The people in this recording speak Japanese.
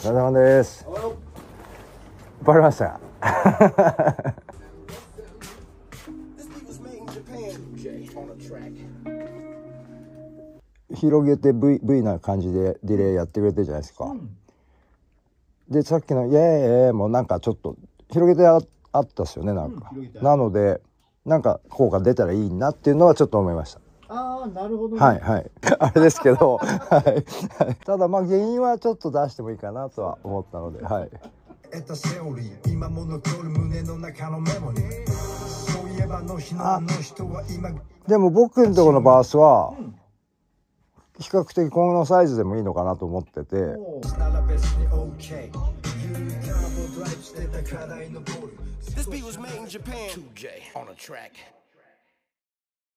お疲れ様です。バレました？か広げて V, v な感じでディレイやってくれてるじゃないですか、でさっきの「イエーイイエーイ」もなんかちょっと広げてああったっすよねなんか、なのでなんか効果出たらいいなっていうのはちょっと思いましたああなるほど、ね、はいはい。あれですけど、はい、ただまあ原因はちょっと出してもいいかなとは思ったのではい。得たセオリー今も残る胸の中のメモリー。そういえばあの日のあの人は今でも僕のところのバースは比較的このサイズでもいいのかなと思ってて。This beat was made in Japan. 2J on the track.